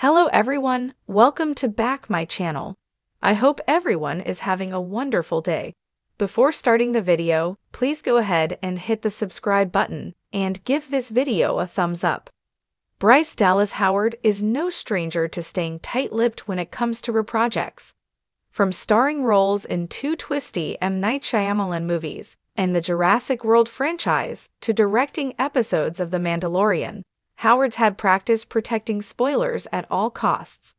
Hello everyone, welcome to back my channel. I hope everyone is having a wonderful day. Before starting the video, please go ahead and hit the subscribe button and give this video a thumbs up. Bryce Dallas Howard is no stranger to staying tight-lipped when it comes to her projects. From starring roles in two twisty M. Night Shyamalan movies and the Jurassic World franchise to directing episodes of The Mandalorian, Howard's had practice protecting spoilers at all costs.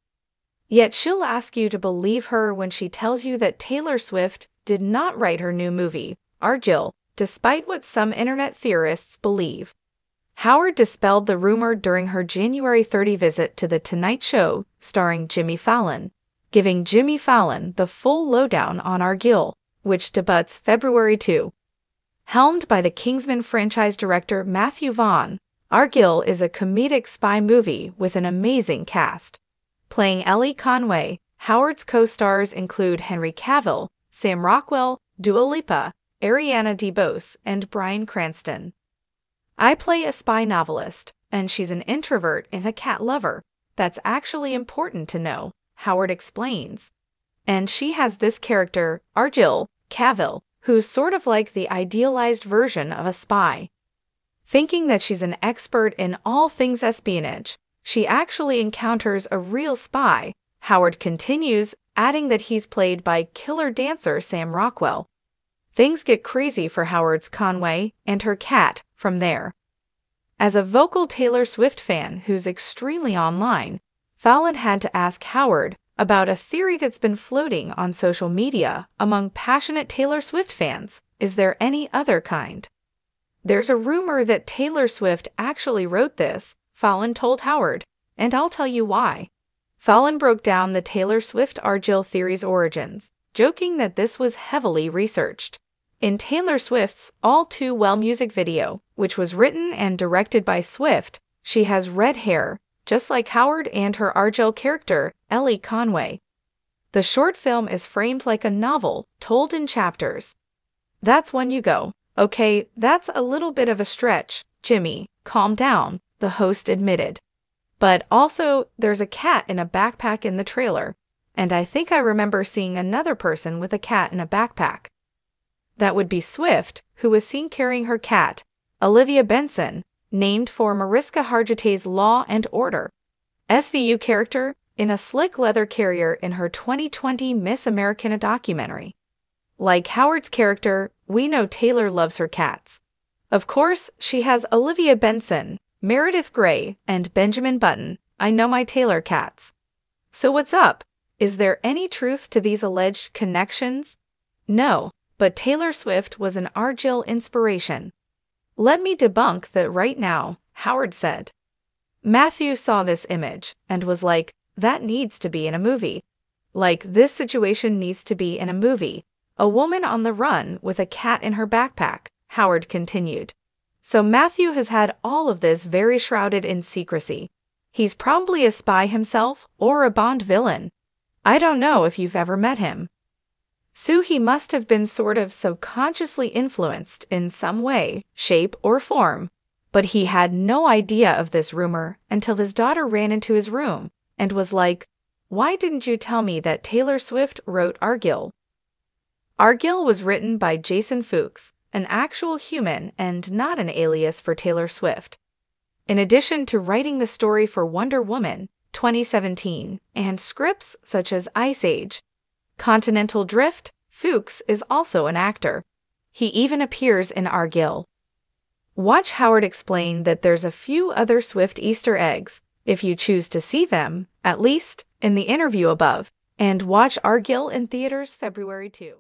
Yet she'll ask you to believe her when she tells you that Taylor Swift did not write her new movie, Argylle, despite what some internet theorists believe. Howard dispelled the rumor during her January 30 visit to The Tonight Show starring Jimmy Fallon, giving Jimmy Fallon the full lowdown on Argylle, which debuts February 2. Helmed by the Kingsman franchise director Matthew Vaughn, Argylle is a comedic spy movie with an amazing cast. Playing Ellie Conway, Howard's co-stars include Henry Cavill, Sam Rockwell, Dua Lipa, Ariana DeBose, and Bryan Cranston. I play a spy novelist, and she's an introvert and a cat lover. That's actually important to know, Howard explains. And she has this character, Argylle Cavill, who's sort of like the idealized version of a spy. Thinking that she's an expert in all things espionage, she actually encounters a real spy. Howard continues, adding that he's played by killer dancer Sam Rockwell. Things get crazy for Howard's Conway and her cat from there. As a vocal Taylor Swift fan who's extremely online, Fallon had to ask Howard about a theory that's been floating on social media among passionate Taylor Swift fans. Is there any other kind? There's a rumor that Taylor Swift actually wrote this, Fallon told Howard, and I'll tell you why. Fallon broke down the Taylor Swift Argylle theory's origins, joking that this was heavily researched. In Taylor Swift's All Too Well music video, which was written and directed by Swift, she has red hair, just like Howard and her Argylle character, Ellie Conway. The short film is framed like a novel, told in chapters. That's when you go, Okay, that's a little bit of a stretch, Jimmy. Calm down, the host admitted. But also, there's a cat in a backpack in the trailer, and I think I remember seeing another person with a cat in a backpack. That would be Swift, who was seen carrying her cat, Olivia Benson, named for Mariska Hargitay's Law and Order, SVU character, in a slick leather carrier in her 2020 Miss Americana documentary. Like Howard's character, we know Taylor loves her cats. Of course, she has Olivia Benson, Meredith Grey, and Benjamin Button. I know my Taylor cats. So what's up? Is there any truth to these alleged connections? No, but Taylor Swift was an Argylle inspiration. Let me debunk that right now, Howard said. Matthew saw this image and was like, that needs to be in a movie. Like, this situation needs to be in a movie. A woman on the run with a cat in her backpack, Howard continued. So Matthew has had all of this very shrouded in secrecy. He's probably a spy himself or a Bond villain. I don't know if you've ever met him. So he must have been sort of subconsciously influenced in some way, shape, or form. But he had no idea of this rumor until his daughter ran into his room and was like, Why didn't you tell me that Taylor Swift wrote Argylle? Argylle was written by Jason Fuchs, an actual human and not an alias for Taylor Swift. In addition to writing the story for Wonder Woman 2017 and scripts such as Ice Age, Continental Drift, Fuchs is also an actor. He even appears in Argylle. Watch Howard explain that there's a few other Swift Easter eggs, if you choose to see them, at least, in the interview above, and watch Argylle in theaters February 2.